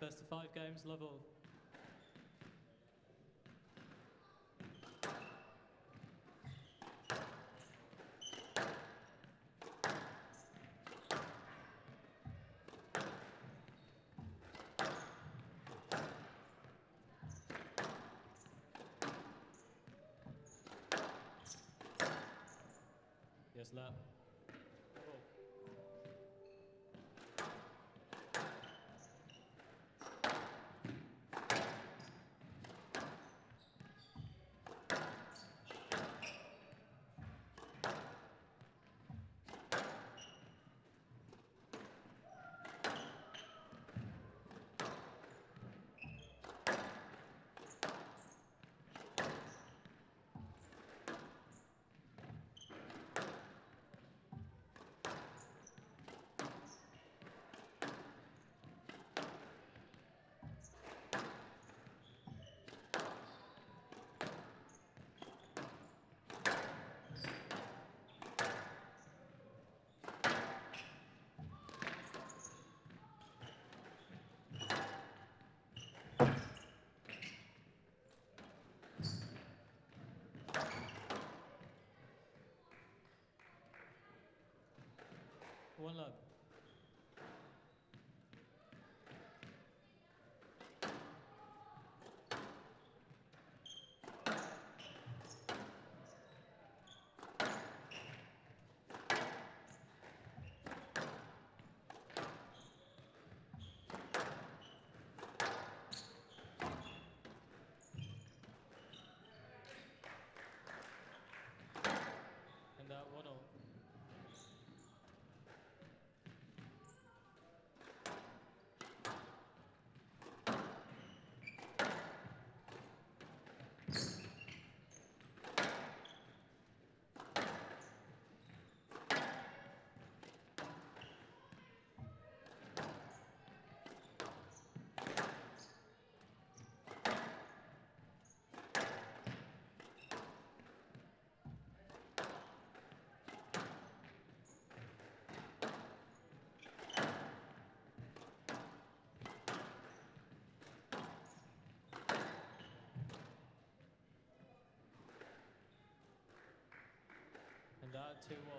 Best of five games, love all. Yes, lap. One love. And that one all. And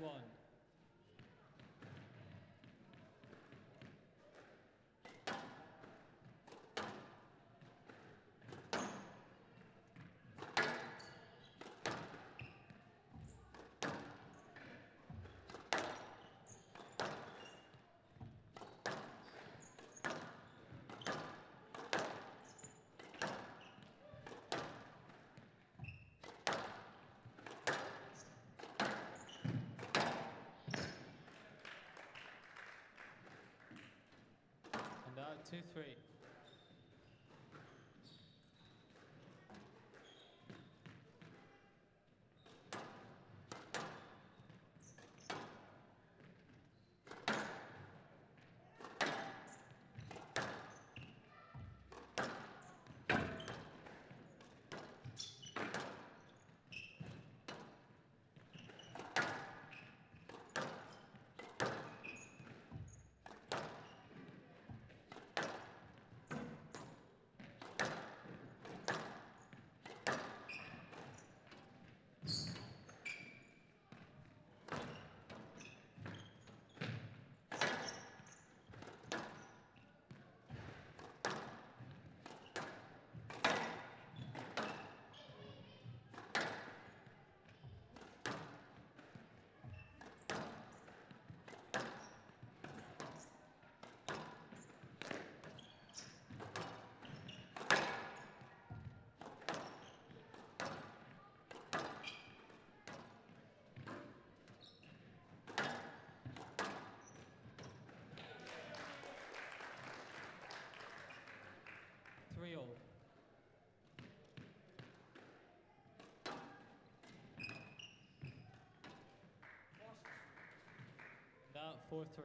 that 2 Three one. And out two three.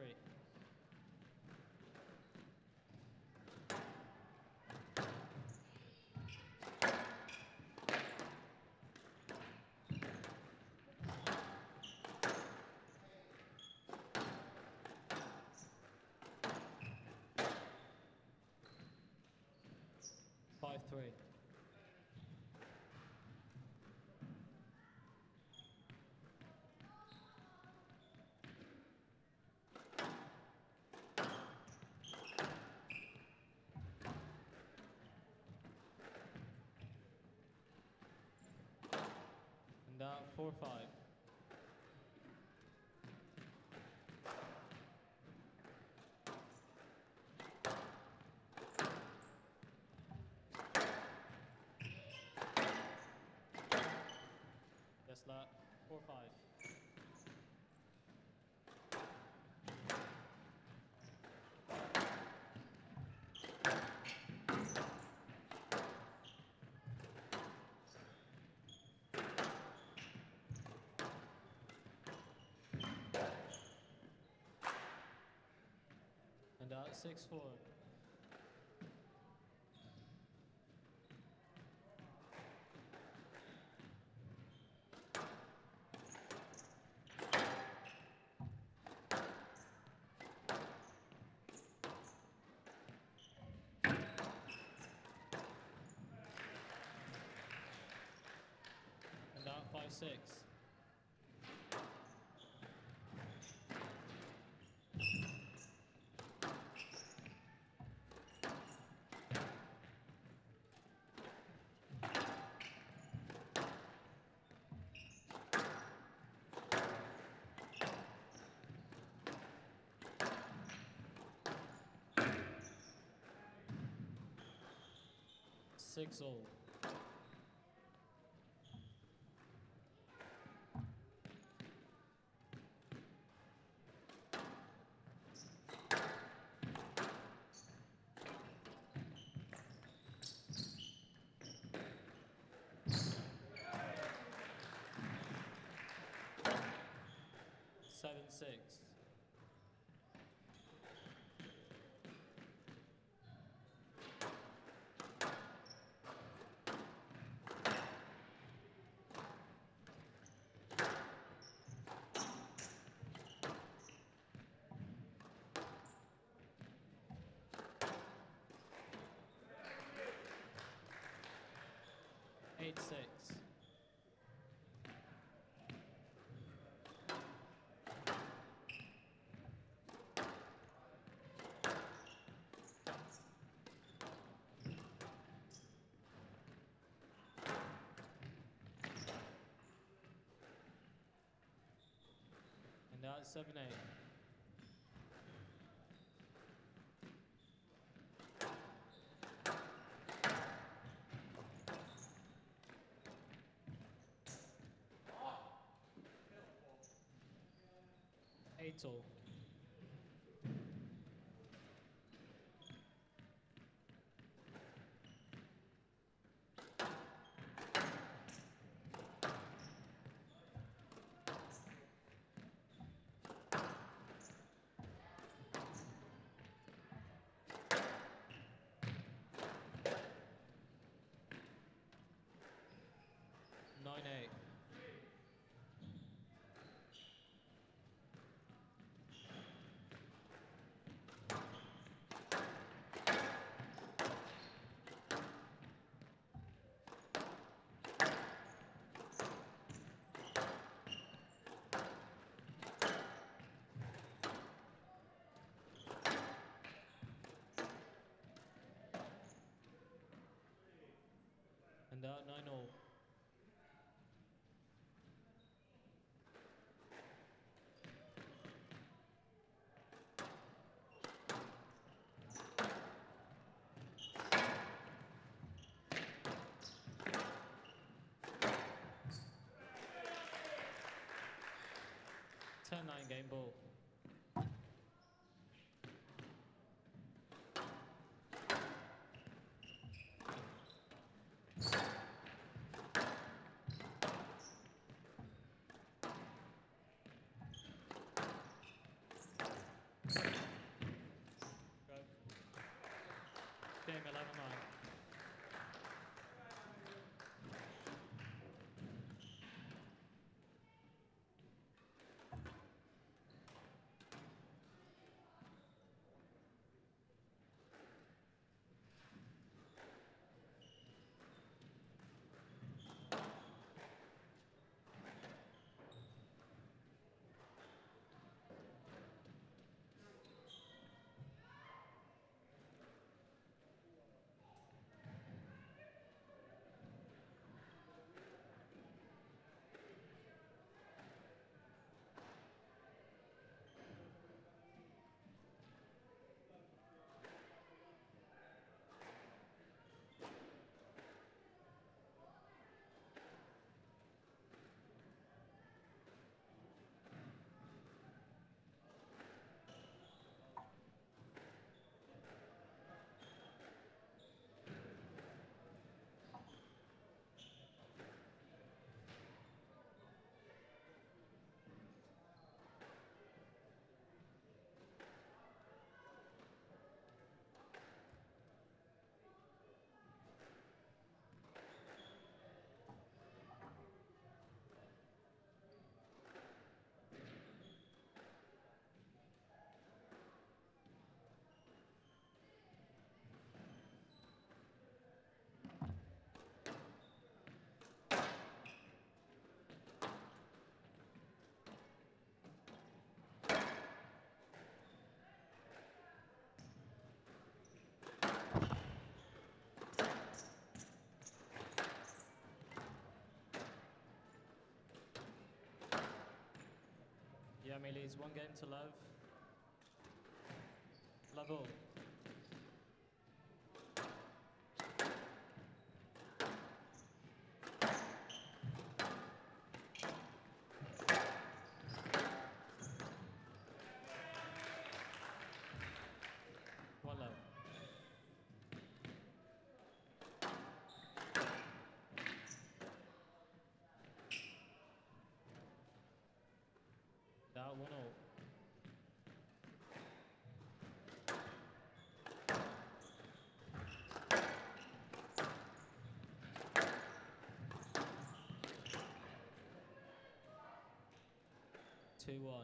4 3. Five three. And uh, four five. That's that. Four five. Uh, six four. And uh, five six. Six all. Seven six. Eight six. And now it's seven eight. Eight all. Nine eight. Ten nine game ball. Leads one game to love. Love all. 2 1.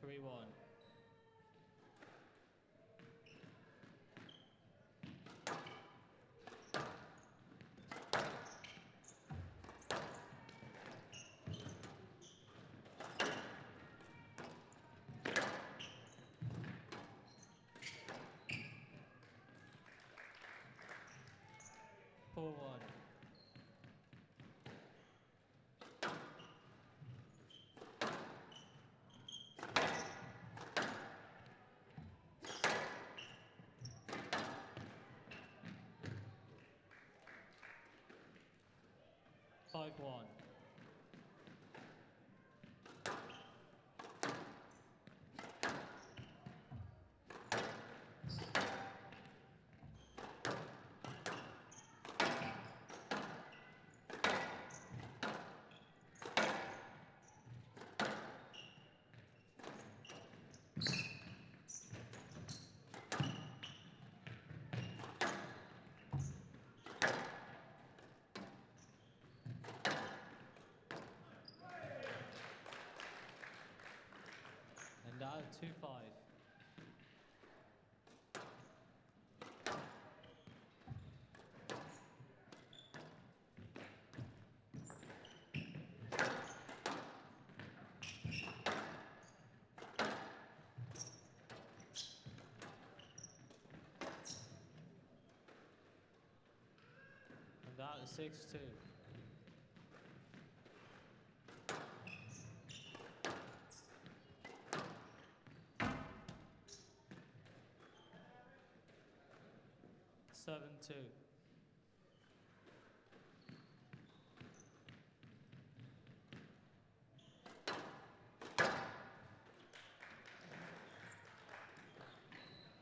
Three one. One. Five one. 2 5. That is 6 2. Two.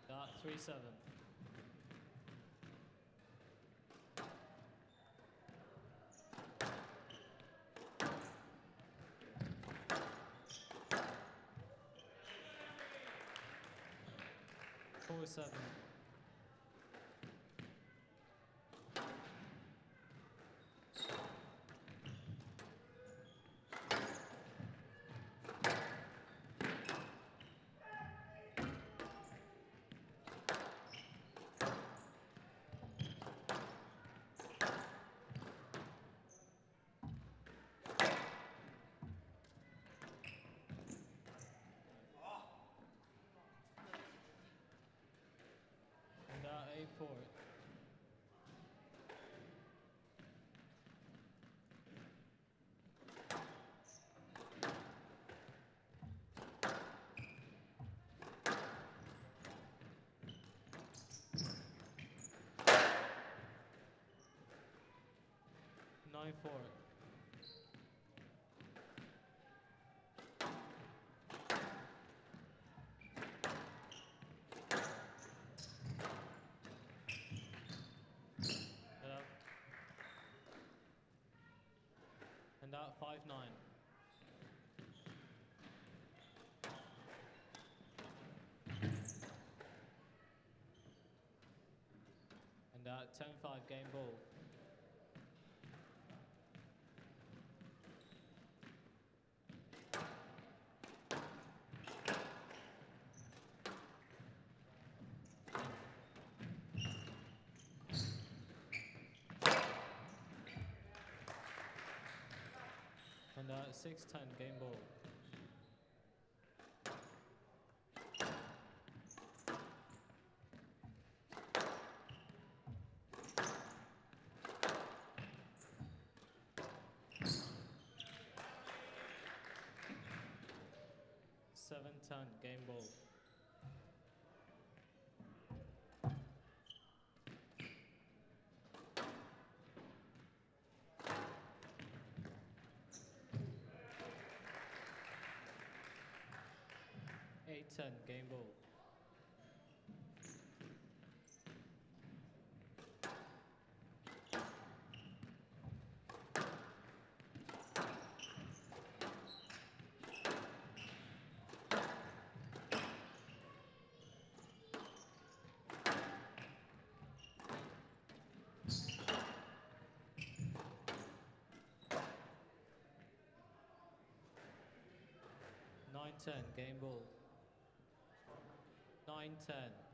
Dot three seven. Four seven. And uh, eight four. Nine four. And out five nine. And uh, ten five game ball. And uh, 610 game ball. 8-10, game ball. Nine ten game ball. 9.10.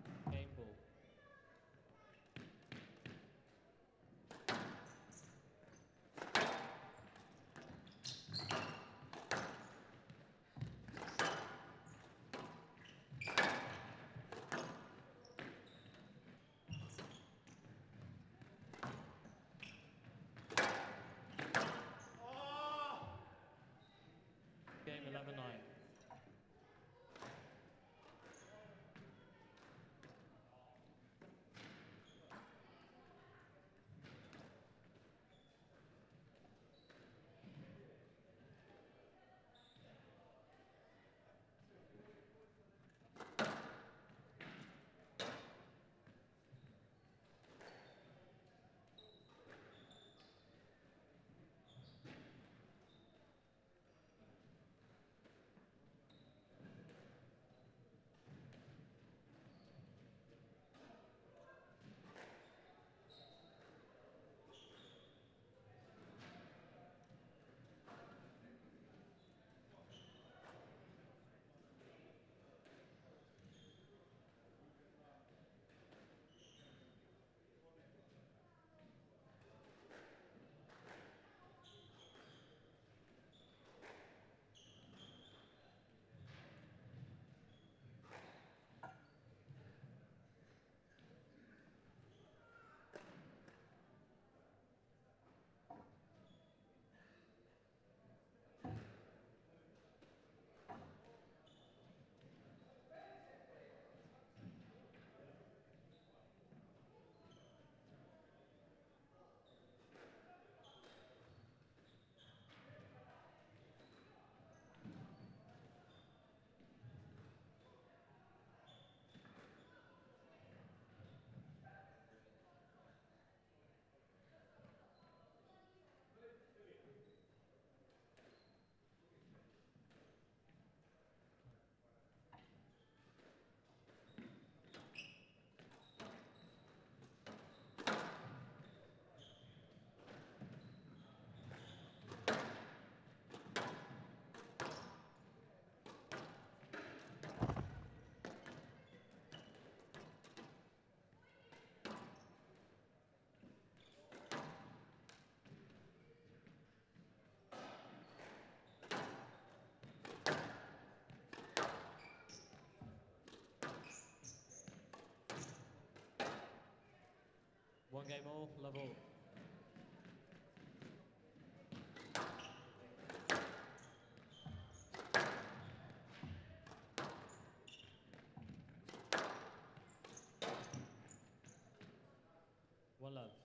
One game all, level. One love.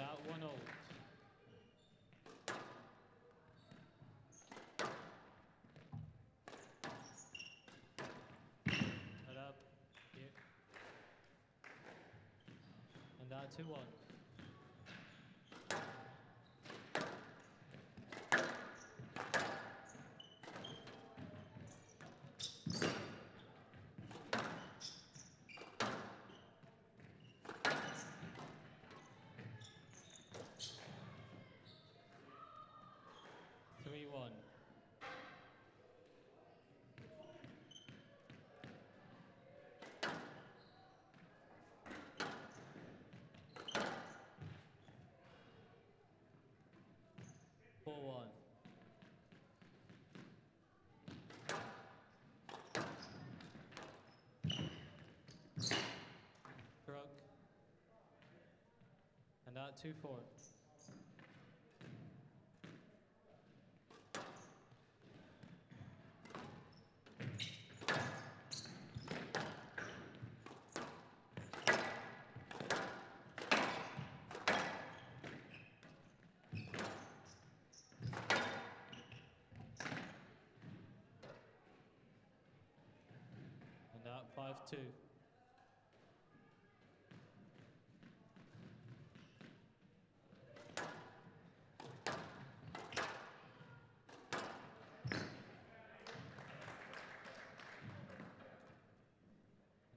Out one all. Head up. Yeah. And two one. 3 1. Four one. And that two four. Out 5 2.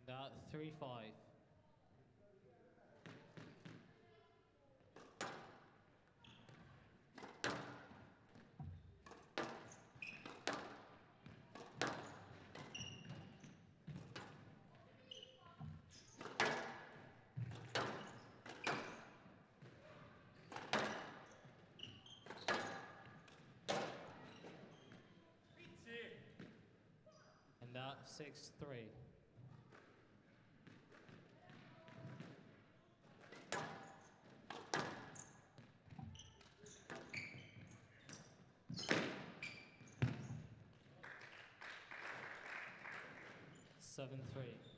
And out 3 5. 6 3. Seven three.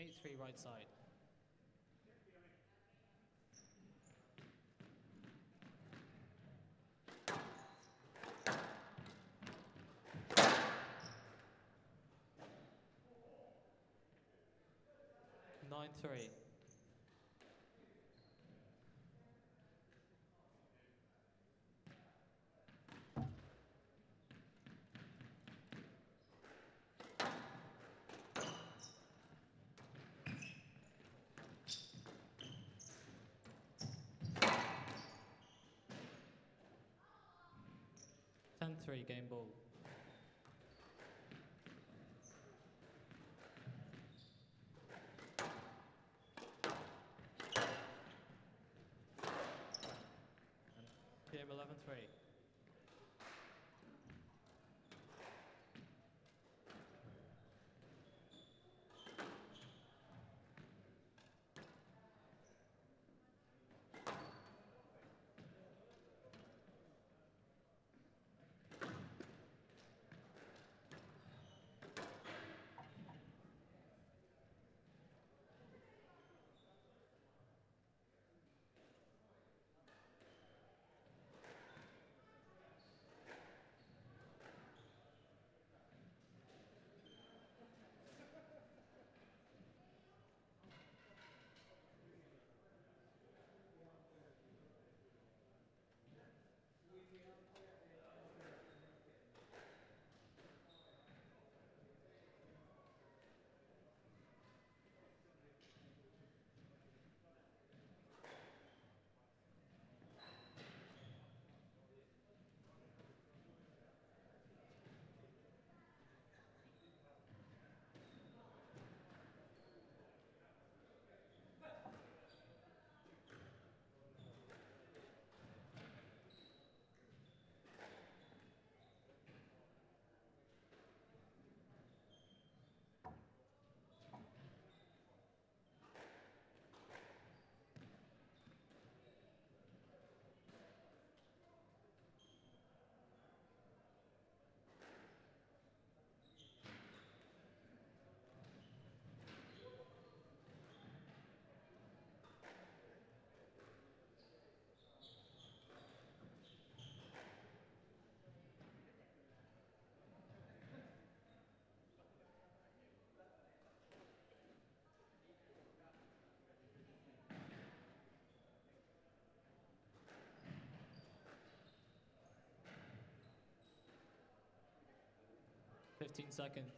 Eight three right side. Nine three. Ten three game ball. Game eleven 15 seconds.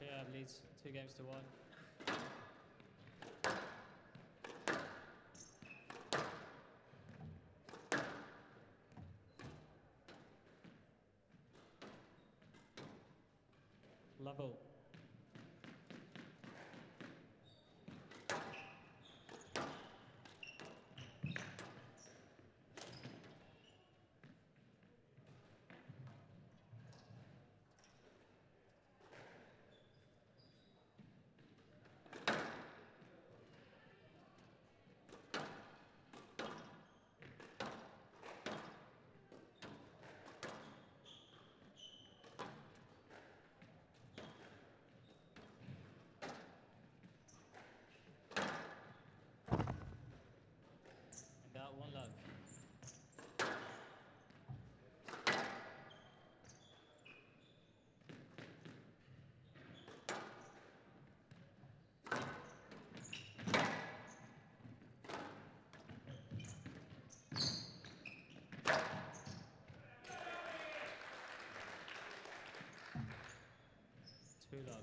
Yeah, leads two games to one. Level. And that one love. Two love.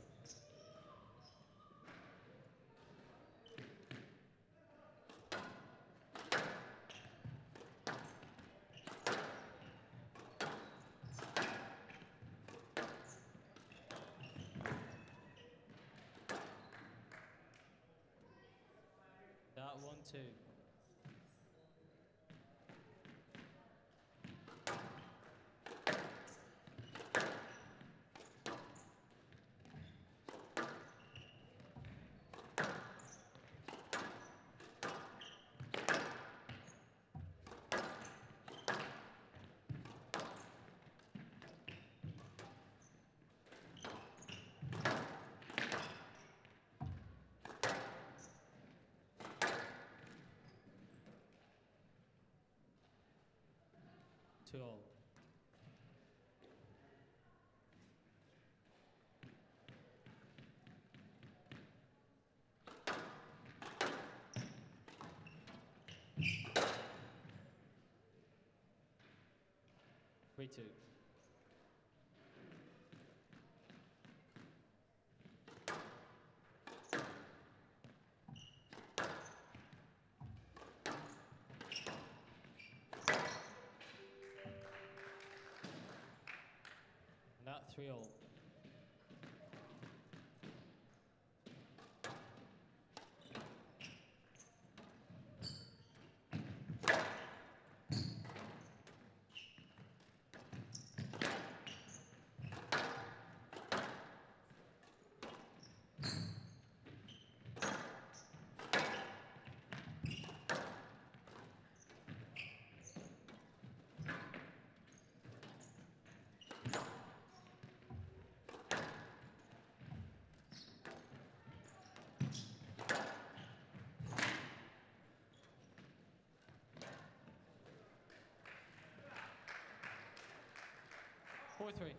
That one too. All. Three two. And Four three.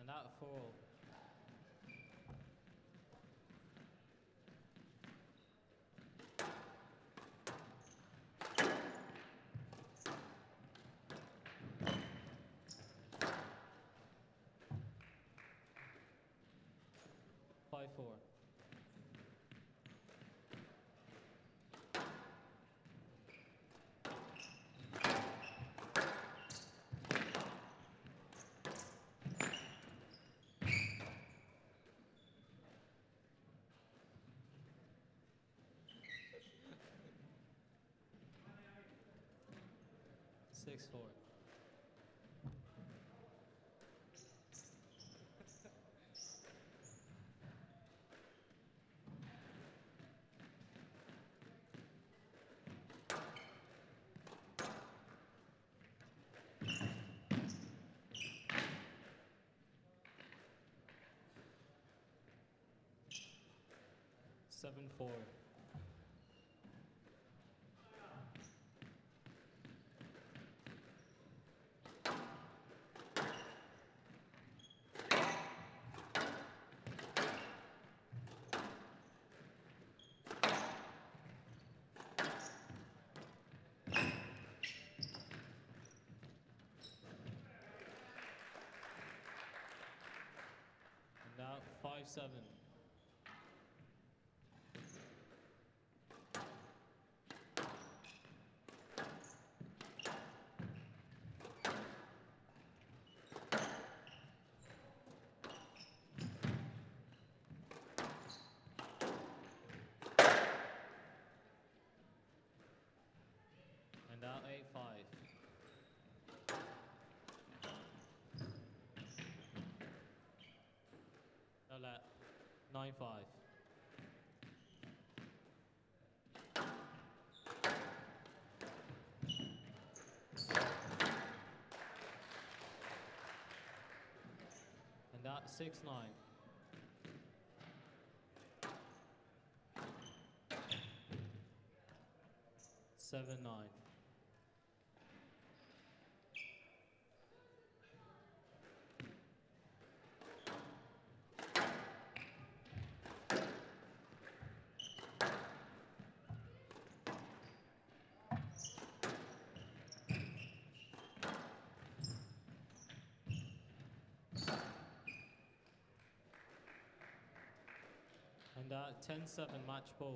And that four Five four. Six four. seven four. Now five seven. 9 5. And that 6 9. Seven nine. And uh, 10 7 match ball.